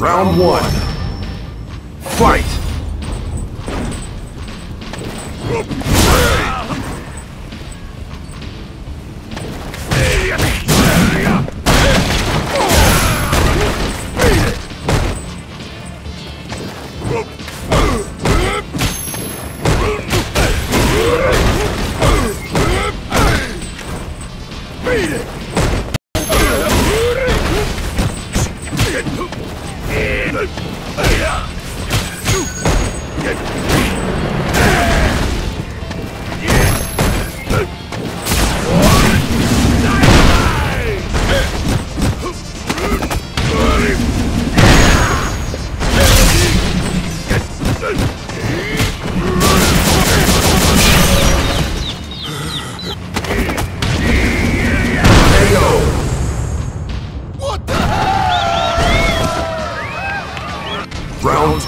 Round one. Fight! Round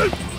You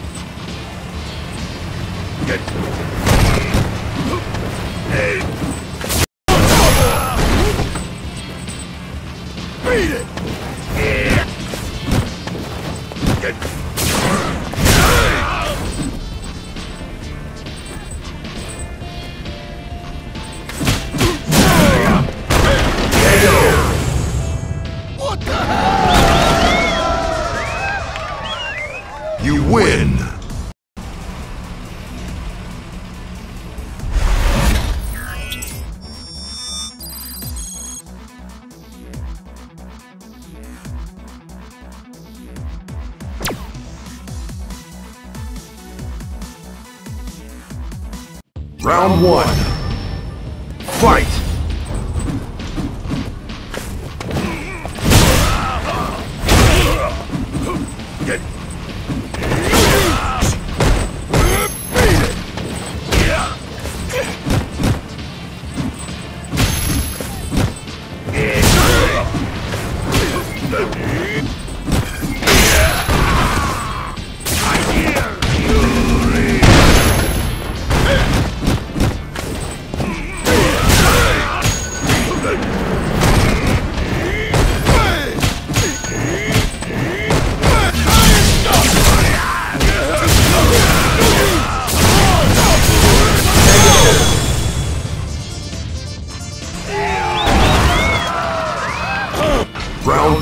Round one. Fight!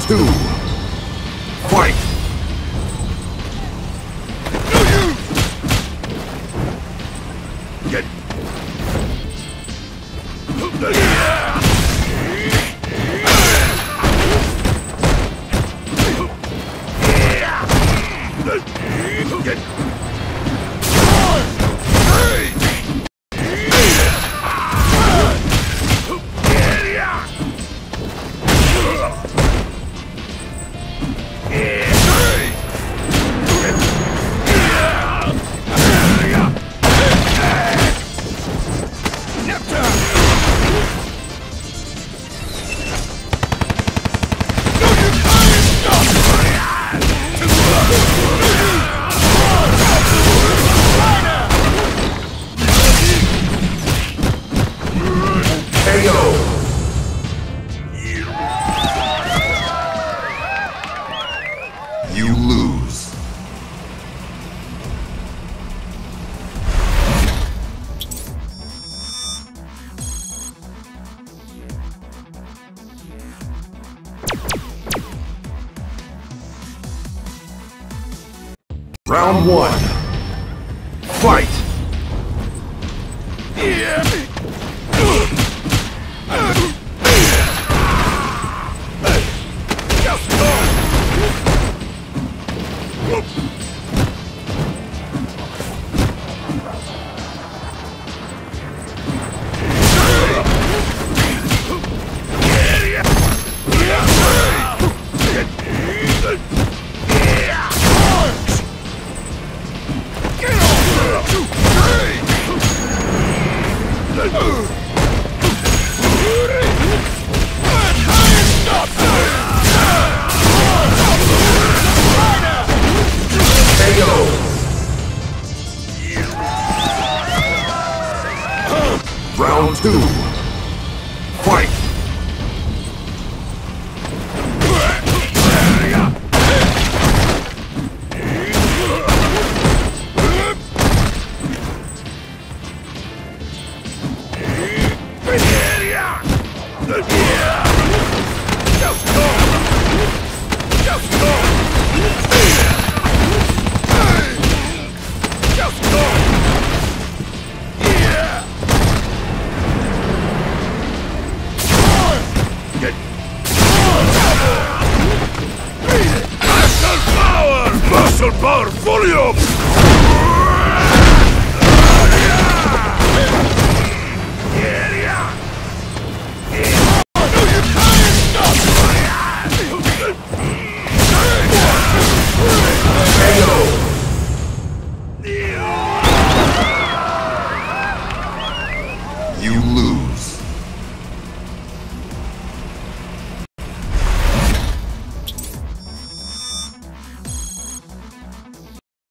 Two. Fight! Get. You lose. Round one. Fight! Two, Muscle